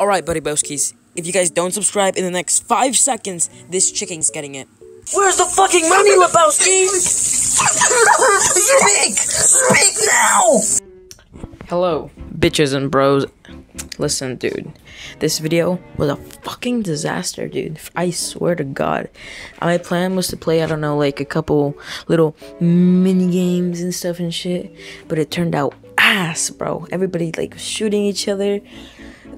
Alright, buddy Boskies. If you guys don't subscribe in the next five seconds, this chicken's getting it. Where's the fucking money, Lebowski? Speak! Speak now! Hello, bitches and bros. Listen, dude. This video was a fucking disaster, dude. I swear to God. My plan was to play, I don't know, like a couple little mini games and stuff and shit. But it turned out ass, bro. Everybody, like, shooting each other.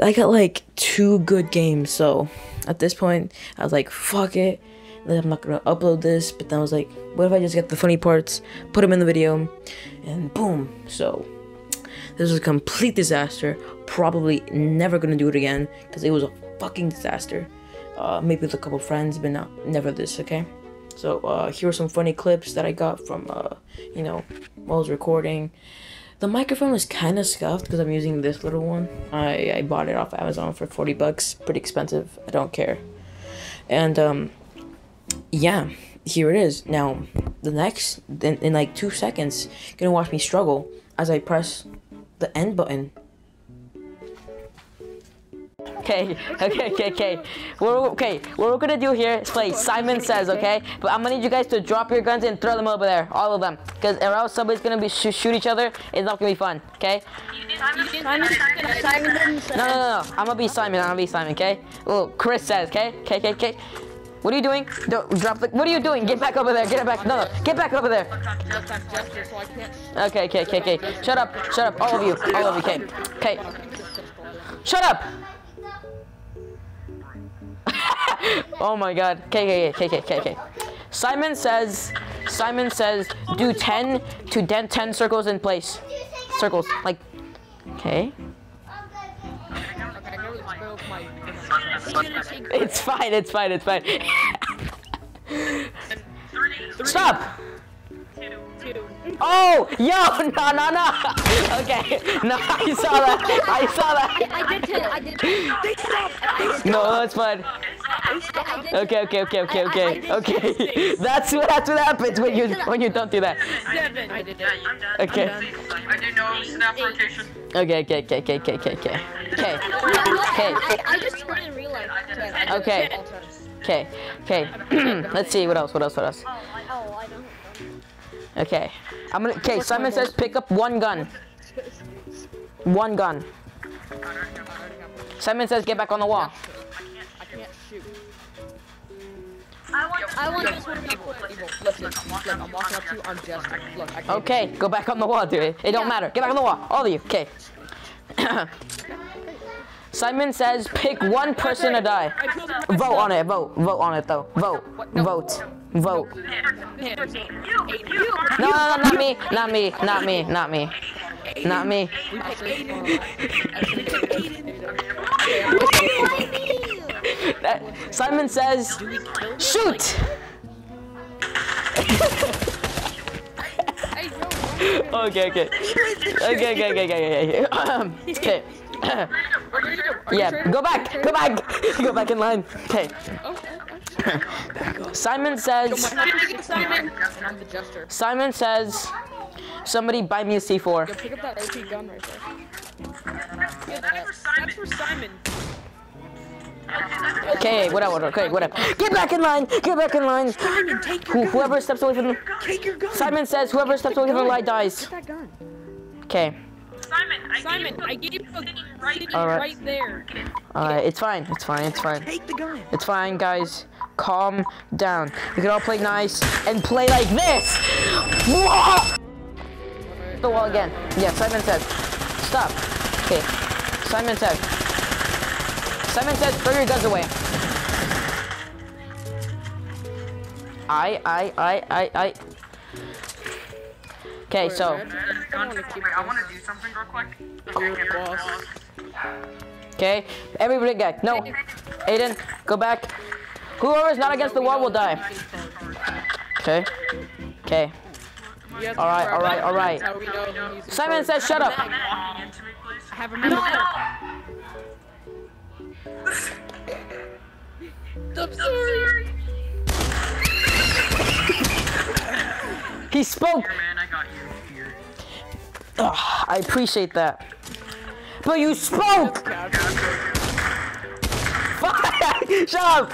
I got, like, two good games. So, at this point, I was like, fuck it. I'm not gonna upload this. But then I was like, what if I just get the funny parts, put them in the video, and boom. So, this was a complete disaster. Probably never gonna do it again because it was a fucking disaster. Uh, maybe with a couple friends, but not never this. Okay. So uh, here are some funny clips that I got from uh, you know while I was recording. The microphone is kind of scuffed because I'm using this little one. I, I bought it off Amazon for 40 bucks. Pretty expensive. I don't care. And um, yeah, here it is. Now, the next, in, in like two seconds, you're gonna watch me struggle as I press the end button. Okay, okay, okay, okay. We're, okay, what we're gonna do here is play Simon Says, okay? But I'm gonna need you guys to drop your guns and throw them over there, all of them. Because or else somebody's gonna be sh shoot each other. It's not gonna be fun, okay? Simon, Simon. No, no, no, no. I'm gonna be Simon. I'm gonna be Simon, okay? Well, Cris says, okay? Okay, okay, okay. What are you doing? Don't drop the. What are you doing? Get back over there. Get back. No, no. Get back over there. Okay, okay, okay, okay. Shut up. Shut up. All of you. All of you. Okay. Okay. Shut up. oh my god. Okay, okay, okay, okay, okay. Simon says. Simon says do 10 to 10, 10 circles in place. Circles. Like. Okay. It's fine, it's fine, it's fine. Stop! Oh, yo, no, no, no. Okay, no, I saw that. I saw that. I did too. I did too. No, that's fine. Okay, okay, okay, okay, okay, okay. That's what that's what happens when you when you don't do that. I did it. Okay. I didn't know it was snap rotation. Okay, okay, okay, okay, okay, okay, okay. Okay. Okay. I, I just didn't realize. Okay. Okay. Okay. Let's see what else. What else? What else? Oh, I don't. Okay. I'm gonna. Okay. Simon says pick up one gun. One gun. Simon says get back on the wall. I can't. I want this one to be Evil, listen, look, I'm walking up to you, I'm just, look, I can't Okay. Go back on the wall, dude. It don't matter. Get back on the wall. All of you. Okay. Simon says pick one person to die. Vote on it. Vote. Vote on it though. Vote. Vote. Vote. No, no, no, not me. Not me. Not me. Not me. Not me. That- Simon says shoot. Okay, okay. Okay, okay, okay, okay, okay. Um, okay. Yeah, go back, go back, go back in line. Okay. Simon says, Simon! And I'm the jester. Simon says, somebody buy me a C4. Pick up that OP gun right there. Yeah, that's for Simon. That's for Simon. Okay, whatever, okay, whatever. Get back in line, get back in line. Simon, take Who, whoever steps away from the, Take your gun! Simon says, whoever steps away from the light dies. Get that gun. Okay, Simon, I Simon, I gave you a right, All right. right there. alright, it's fine, it's fine, it's fine. Take the gun. It's fine, guys. Calm down. We can all play nice and play like this. Whoa! The wall again. Yeah, Simon says. Stop. Okay. Simon says. Simon says, throw your guns away. I, I, I, I, I. Okay, so. Wait, I want to do something real quick. Okay, boss. Okay, everybody go. No, Aiden, go back. Whoever's not against the wall will die. Okay. Okay. All right, all right, all right. That's how we know he's Simon says, "Shut up." walking into me, please. I have a minute. I'm sorry. He spoke. Ugh, I appreciate that. But you spoke. Shut up!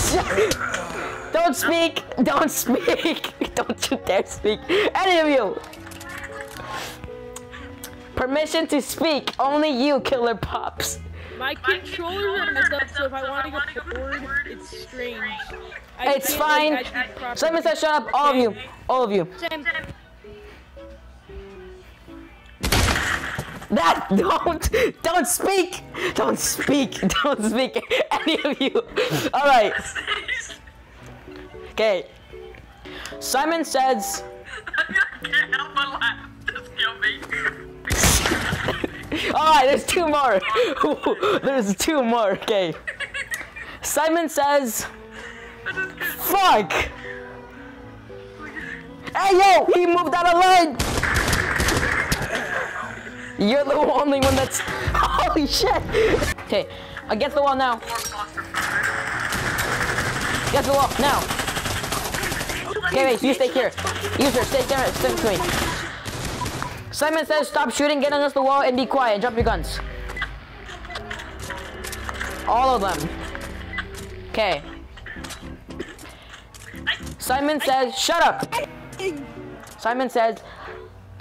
Don't speak! Don't speak! Don't you dare speak! Any of you! Permission to speak. Only you, Killer Pops. My controller is messed up, so if I want to go forward, it's strange. I It's fine. Like, actually properly- Simon says shut up. All of you. All of you. That don't don't speak. Don't speak. Don't speak. Any of you. All right. Okay. Simon says. All right. There's two more. there's two more. Okay. Simon says. Fuck. Hey yo! He moved out of line. You're the only one that's. Holy shit! Okay, against the wall now. Against the wall now. Okay, wait, you stay here. User, stay there. Stay me. Simon says stop shooting, get against the wall, and be quiet. Drop your guns. All of them. Okay. Simon says shut up. Simon says,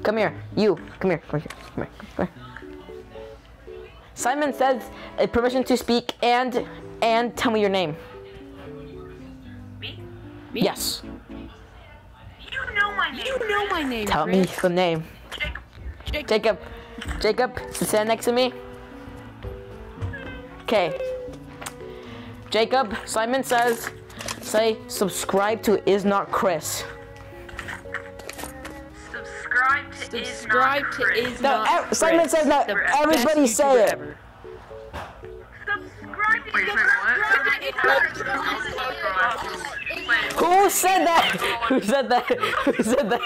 come here. You, come here. Come here. Come here. Come here. Simon says uh, permission to speak and and tell me your name. Me? Yes. You know my name. You know my name. Tell me Cris. the name. Jacob. Jacob. Jacob, stand next to me. Okay. Jacob, Simon says, say subscribe to is not Cris. Subscribe to Subscribe is not Cris. No, not. ev- Simon says that. Everybody say it. ever. Subscribe to Wait, wait, what? Who said that? Who said that? Who said that?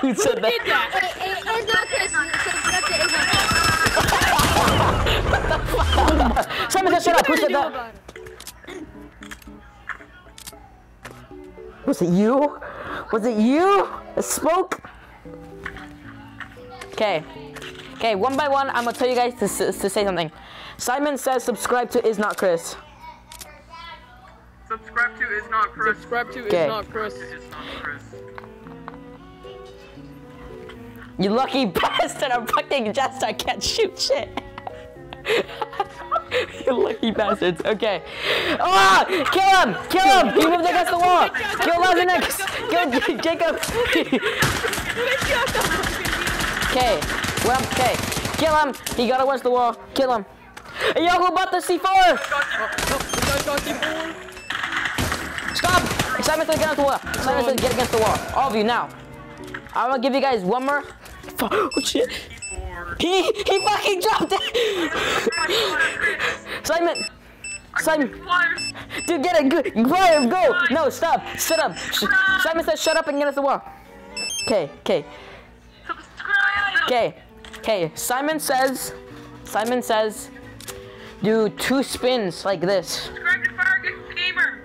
Who said that? Simon said shut up. Who said that? Was it you? Was it you that spoke? Okay. Okay, one by one, I'm gonna tell you guys to, to say something. Simon says subscribe to is not Cris. Subscribe to is not Cris. Subscribe to Okay. is not Cris. Is not Cris. You lucky bastard, I'm fucking just I can't shoot shit. you lucky bastards. Okay. Ah! Kill him! Kill him! He moved against the wall! Kill Lazanex! Kill Jacob! Okay. Well, okay. Kill him! He got against the wall. Kill him. Hey, yo, who bought the C4? Stop! Simon said get against the wall. Simon said get against the wall. All of you now. I'm gonna give you guys one more. Oh shit. He he fucking dropped it. Simon. Simon. Dude, get it. Good. Go, go. No, stop. Shut up. Sh- Simon said shut up and get us the wall. Okay, okay. Okay, okay. Simon says, Simon says, do two spins like this. Subscribe to Fire Gamer.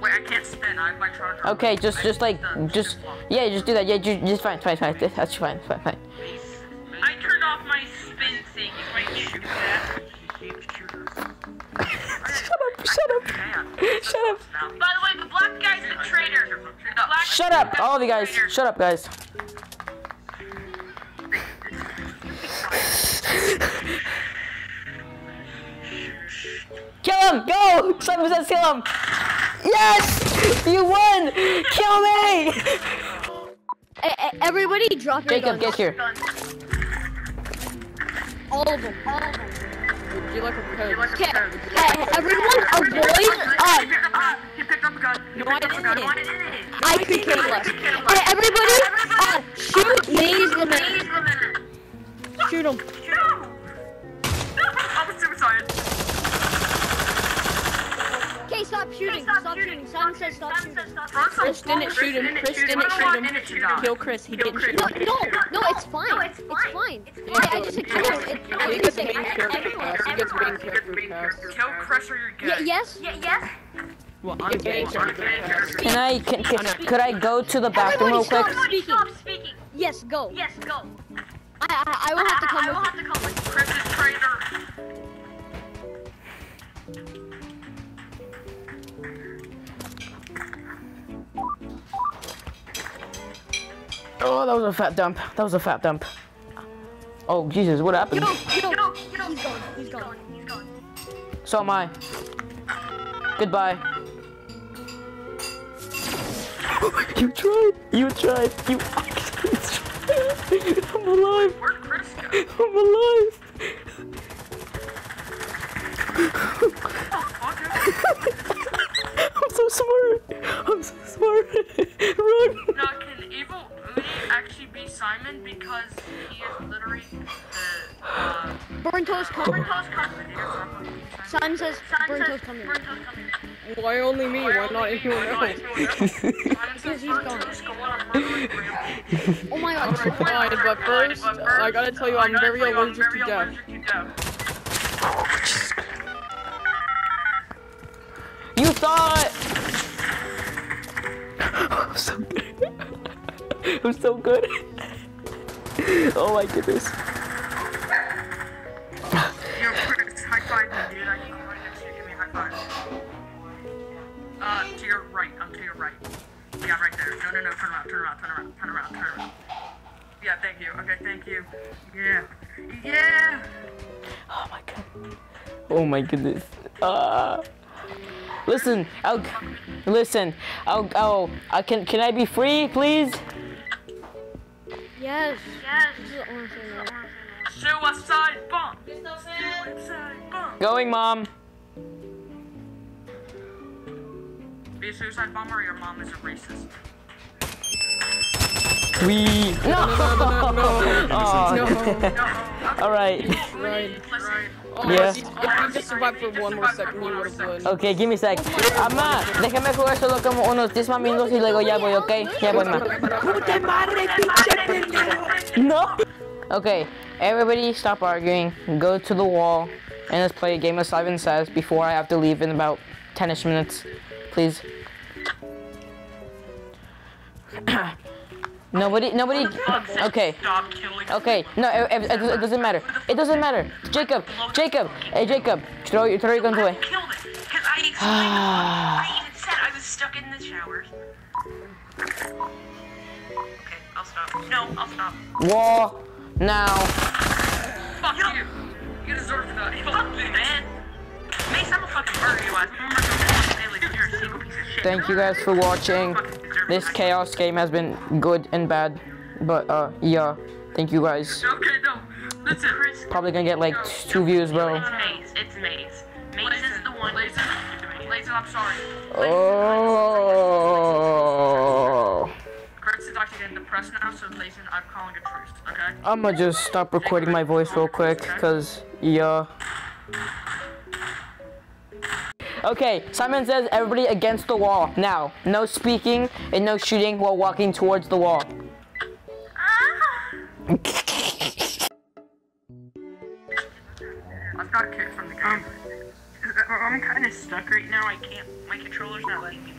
Wait, I can't spin. I have my charger. Okay, just, just like, just, uh, yeah, just do that. Yeah, just, just fine, fine, fine. That's fine, fine, fine. I turned off my spin thing. If I can't shoot that. Shut up, shut up, shut up. By the way, the black guy's the traitor. The black Shut up, all of you guys. Shut up, guys. Kill him! Go! Simon says kill him! Yes! You won! Kill me! E- Everybody drop your Jacob, guns. get here. All of them. All of them. Would you like a code? Okay. e- everyone avoid. Uh, He picked up a gun. He No, I picked up a didn't. I could care less. E- everybody, uh, shoot maze the man. Shoot him. I'm a suicide. Okay, stop shooting. Stop shooting. Simon says stop shooting. Cris didn't shoot him. Cris didn't shoot him. Kill Cris. He didn't shoot No, him. no, no, it's fine. it's fine. I, I just said kill him. I He didn't gets main character pass. He gets main character pass. Kill Cris or you're good. yes. Yes. Well, I'm main. Can I, can, can, could I go to the bathroom real quick? Stop speaking. Yes, go. Yes, go. I, I will have to come. I will have to call the trainer. Oh, that was a fat dump. That was a fat dump. Oh Jesus, what happened? Yo, yo, yo, yo. He's gone. He's gone. He's gone. So am I. Goodbye. you tried. You tried. You actually tried. I'm alive. Where'd Cris go? I'm alive. I'm so smart. I'm so smart. Run. Now, can Evil Udi actually be Simon because he is literally the uh, Burn toast coming. Toast company or? Sun says Simon says coming. Coming. Why only me? Why not anyone else? Simon says he's Burn gone. Toast go on a murdering rampage. Oh my god. Fine, but first, I gotta tell you, I'm very tell you, I'm allergic very to death. allergic to death. You thought. I'm so good. I'm so good. Oh my goodness. Oh my goodness. Ah. Listen, I'll listen. I'll oh, I can can I be free, please? Yes. Yes. This is the only thing that- Suicide bomb. Suicide bomb. Going, mom. Be a suicide bomber or your mom is a racist. We no. Aw. No, All right. right. Listen. Oh, Yeah. if, he, just survived for one more second, he would have won. Okay, give me a sec. Mamá, déjame jugar solo como unos 10 más minutos y luego ya voy, ¿ok? Ya voy, ma. No. Okay, everybody stop arguing. Go to the wall and let's play a game of Simon Says before I have to leave in about 10ish minutes. Please. nobody, nobody. Okay. Okay, no, it, it, it, doesn't matter. It doesn't matter. Jacob, Jacob, hey Jacob, throw your throw your guns away. I. I even said I was stuck in the showers. Okay, I'll stop. No, I'll stop. Wall now. Fuck you. You deserve to die. Fuck you, man. Mace, I'm a fucking murder you. I remember the daily. You're a single piece of shit. Thank you guys for watching. This chaos game has been good and bad, but uh yeah, thank you guys. Okay, no. Listen, Cris. Probably gonna get like two views, bro. It's Maze. It's Maze. Maze is the one. Lazen, Lazen, I'm sorry. Oh. Cris is actually getting depressed now, so Lazen, I'm calling a truce. Okay. I'ma just stop recording my voice real quick, cause yeah. Okay, Simon says everybody against the wall. Now, no speaking and no shooting while walking towards the wall. I've got kicked from the game. I'm kind of stuck right now. I can't. My controller's not letting me